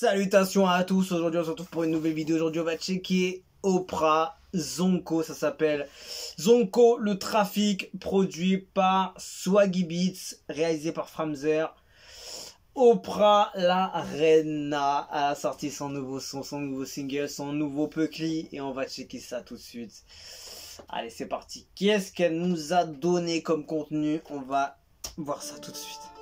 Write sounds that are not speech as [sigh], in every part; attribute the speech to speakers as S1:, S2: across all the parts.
S1: Salutations à tous, aujourd'hui on se retrouve pour une nouvelle vidéo, aujourd'hui on va checker Oprah Zonko, ça s'appelle Zonko le trafic, produit par Swaggy Beats, réalisé par Framzer. Oprah la reina a sorti son nouveau son, son nouveau single, son nouveau Puckly et on va checker ça tout de suite. Allez c'est parti, qu'est-ce qu'elle nous a donné comme contenu? On va voir ça tout de suite.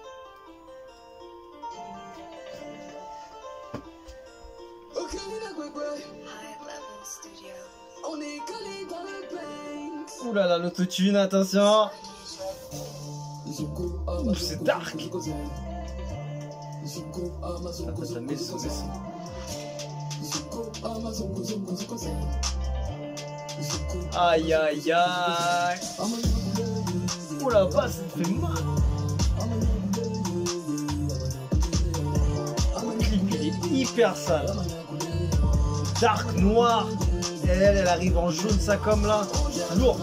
S1: Ouh là là, l'autotune, attention. Ouh, c'est dark. Attends, ça met son. Aïe aïe aïe. Ouh la vache, ça fait mal hyper sale Dark, noir et elle, elle arrive en jaune, ça comme là. Lourd.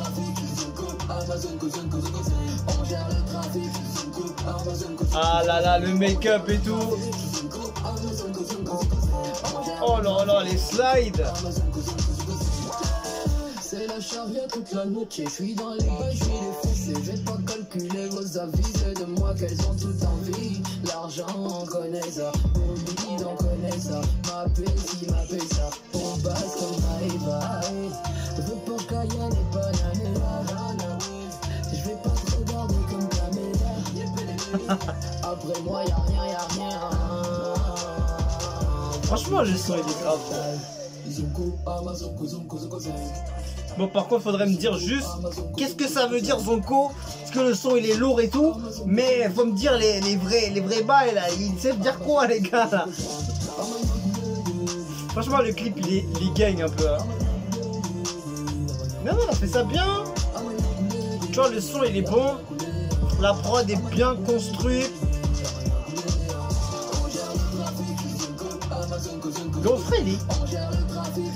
S1: Ah là là, le make-up et tout. Oh là là, les slides.
S2: La charrière toute la nuit, je suis dans les bains, je suis défoncé, je vais pas calculer vos avis, c'est de moi qu'elles ont tout envie, l'argent on connaît ça, mon bide on connaît ça, ma paix si ma paix ça, on passe comme Maïva, je veux pour Cayenne et Panamera, je vais pas te regarder comme caméra, après moi y'a rien, y'a rien,
S1: Franchement, le son il est grave. Bon, par contre, faudrait me dire juste qu'est-ce que ça veut dire Zonko? Parce que le son il est lourd et tout, mais faut me dire les, les vrais les vrais bails là. Il sait dire quoi, les gars là Franchement, le clip il il gang un peu. hein. Non, non, on fait ça bien. Tu vois, le son il est bon. La prod est bien construite. Refrain, il est,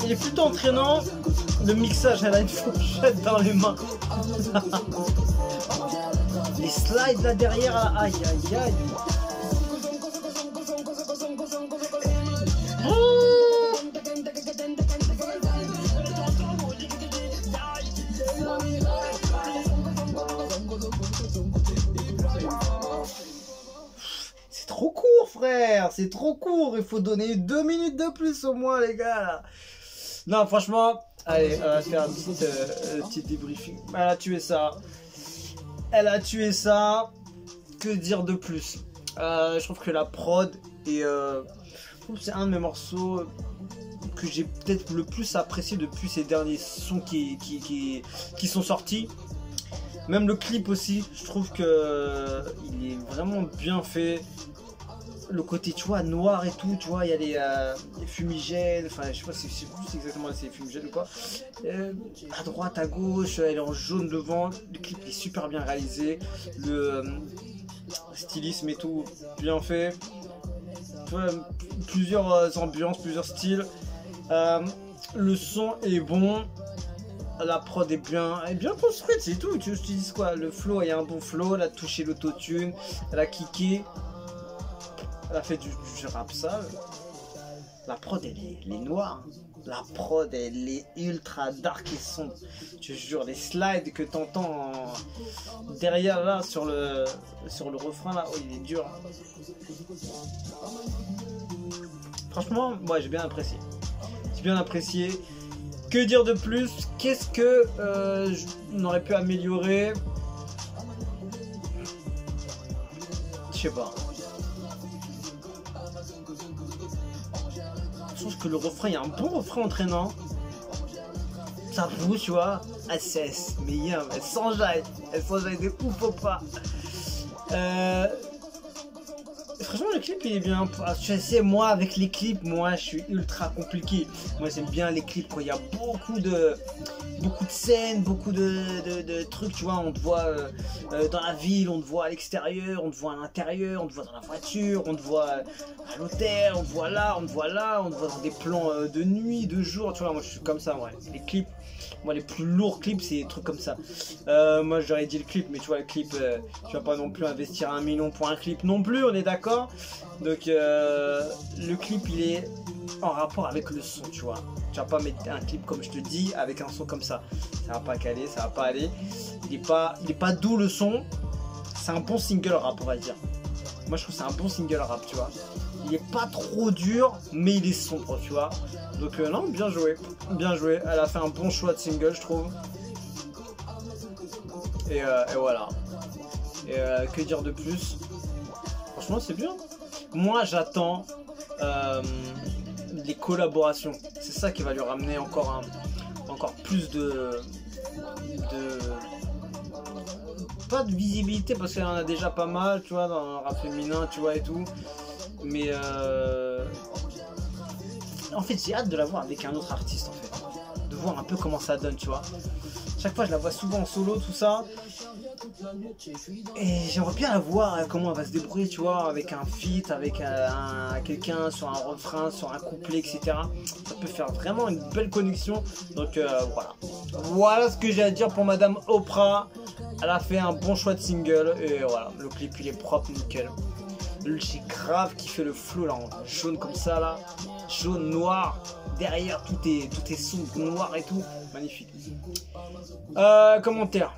S1: il est plutôt entraînant. Le mixage, elle a une fourchette dans les mains. [laughs] les slides là derrière, aïe aïe aïe. C'est trop court. Il faut donner deux minutes de plus au moins, les gars. Non, franchement, allez, on va faire un petit, euh, débriefing. Elle a tué ça. Elle a tué ça. Que dire de plus? Euh, Je trouve que la prod est. euh, c'est un de mes morceaux que j'ai peut-être le plus apprécié depuis ces derniers sons qui, qui, qui sont sortis. Même le clip aussi, je trouve que il est vraiment bien fait. Le côté, tu vois, noir et tout, tu vois, il y a les, euh, fumigènes, enfin, je sais pas si c'est plus exactement c'est fumigène ou quoi. Euh, à droite, à gauche, elle est en jaune devant. Le clip est super bien réalisé. Le euh, stylisme et tout, bien fait. Plusieurs euh, ambiances, plusieurs styles. Le son est bon. La prod est bien, est bien construite, c'est tout. Tu dise quoi Le flow, il y a un bon flow. Elle a touché l'autotune, elle a kické. Elle a fait du, du rap sale. La prod, elle est, noire. La prod, elle est ultra dark et sombre. Je jure, les slides que t'entends en- derrière là sur le refrain là, oh, il est dur. Franchement, moi j'ai bien apprécié. J'ai bien apprécié. Que dire de plus? Qu'est-ce que euh, aurait pu améliorer? Je sais pas. Trouve que le refrain, il y a un bon refrain entraînant. Ça pousse, tu vois. Cesse, mais il y a, elle s'enjaille. Elle s'enjaille de ouf ou pas. Euh, Franchement, le clip il est bien. Je sais, moi, avec les clips, moi, je suis ultra compliqué. Moi, j'aime bien les clips quand il y a beaucoup de, beaucoup de scènes, beaucoup de, trucs. Tu vois, on te voit euh, euh, dans la ville, on te voit à l'extérieur, on te voit à l'intérieur, on te voit dans la voiture, on te voit euh, à l'hôtel, on te voit là, on te voit là, on te voit dans des plans de nuit, de jour. Tu vois, moi, je suis comme ça, ouais. Les clips. Moi, les plus lourds clips, c'est des trucs comme ça. Moi, j'aurais dit le clip, mais tu vois, le clip, tu vas pas non plus investir un million pour un clip non plus, on est d'accord? Donc euh, le clip il est en rapport avec le son, tu vois. Tu vas pas mettre un clip comme je te dis avec un son comme ça. Ça va pas caler, ça va pas aller. Il est pas, il est pas doux le son. C'est un bon single rap, on va dire. Moi je trouve c'est un bon single rap, tu vois. Il est pas trop dur, mais il est sombre, tu vois. Donc euh, non, bien joué, bien joué. Elle a fait un bon choix de single, je trouve. Et, euh, et voilà. Et que dire de plus? C'est bien. Moi, j'attends euh, les collaborations. C'est ça qui va lui ramener encore un, encore plus de, pas de visibilité parce qu'elle en a déjà pas mal, tu vois, dans le rap féminin, tu vois et tout. Mais euh, en fait, j'ai hâte de la voir avec un autre artiste en fait, de voir un peu comment ça donne, tu vois. Chaque fois, je la vois souvent en solo, tout ça. Et j'aimerais bien la voir euh, comment elle va se débrouiller, tu vois, avec un feat, avec euh, un, quelqu'un sur un refrain, sur un couplet, etc. Ça peut faire vraiment une belle connexion. Donc euh, voilà. Voilà ce que j'ai à dire pour Madame Oprah. Elle a fait un bon choix de single. Et voilà, le clip il est propre, nickel. J'ai grave qui fait le flow là, en jaune comme ça là. Jaune, noir. Derrière tout est, tout est sombre, noir et tout. Magnifique. Euh, commentaire.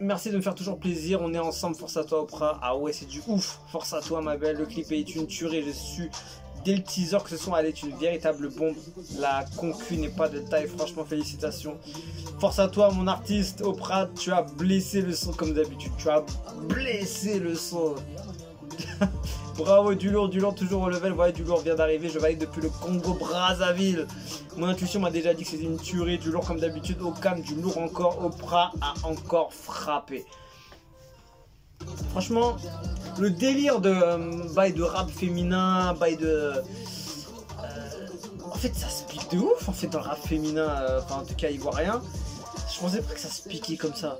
S1: Merci de me faire toujours plaisir. On est ensemble. Force à toi, Oprah. Ah ouais, c'est du ouf. Force à toi, ma belle. Le clip est une tuerie. J'ai su dès le teaser que ce son allait être une véritable bombe. La concu n'est pas de taille. Franchement, félicitations. Force à toi, mon artiste. Oprah, tu as blessé le son comme d'habitude. Tu as blessé le son. [laughs] Bravo, du lourd, du lourd, toujours au level. Voilà, du lourd vient d'arriver. Je valide depuis le Congo Brazzaville. Mon intuition m'a déjà dit que c'était une tuerie. Du lourd comme d'habitude. Au cam, du lourd encore. Oprah a encore frappé. Franchement, le délire de euh, bail de rap féminin, bail de. euh, en fait, ça se pique de ouf en fait dans rap féminin. euh, Enfin, en tout cas, ivoirien. Je pensais pas que ça se piquait comme ça.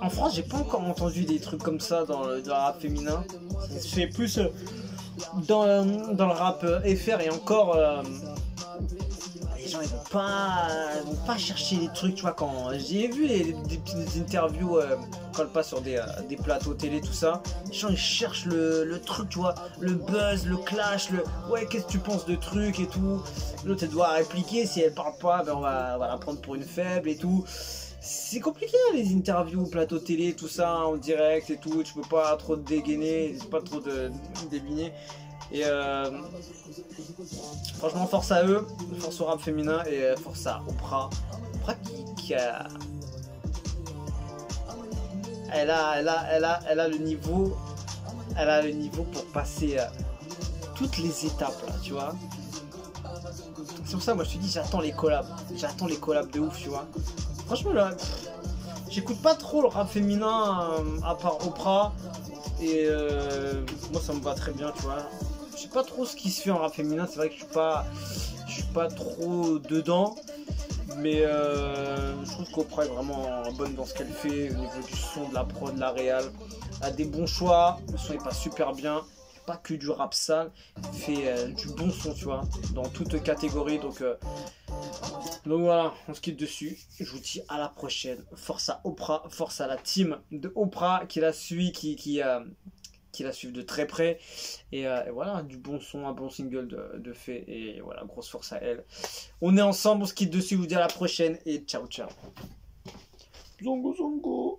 S1: En France, j'ai pas encore entendu des trucs comme ça dans le, rap féminin. Fait plus euh, dans, euh, dans le rap euh, FR et encore. Gens ils vont pas, vont pas chercher les trucs, tu vois. Quand j'ai vu les, des petites interviews euh, quand elle passe sur des, euh, des plateaux télé, tout ça, les gens ils cherchent le, le truc, tu vois, le buzz, le clash, le ouais, qu'est-ce que tu penses de trucs et tout. L'autre elle doit répliquer, si elle parle pas, ben on va, va la prendre pour une faible et tout. C'est compliqué hein, les interviews, plateau télé, tout ça en direct et tout. Tu peux pas trop te dégainer, pas trop te deviner. Et euh, franchement, force à eux, force au rap féminin et euh, force à Oprah. Oprah qui. Elle a, elle, a, elle, a, le niveau. Elle a le niveau pour passer euh, toutes les étapes là, tu vois. C'est pour ça, moi je te dis, j'attends les collabs. J'attends les collabs de ouf, tu vois. Franchement, là, j'écoute pas trop le rap féminin à part Oprah. Et moi, ça me va très bien, tu vois. Pas trop ce qui se fait en rap féminin. C'est vrai que je suis pas, je suis pas trop dedans. Mais euh, je trouve qu'Oprah est vraiment bonne dans ce qu'elle fait au niveau du son, de la prod, de la réal. Elle a des bons choix. Le son est pas super bien. Pas que du rap sale. Fait euh, du bon son, tu vois, dans toute catégorie. Donc, euh, donc voilà, on se quitte dessus. Je vous dis à la prochaine. Force à Oprah, force à la team de Oprah qui la suit, qui, qui, qui la suivent de très près. Et, euh, et voilà, du bon son, un bon single de, de fait. Et voilà, grosse force à elle. On est ensemble, on se quitte dessus. Je vous dis à la prochaine et ciao ciao. Zongo zongo.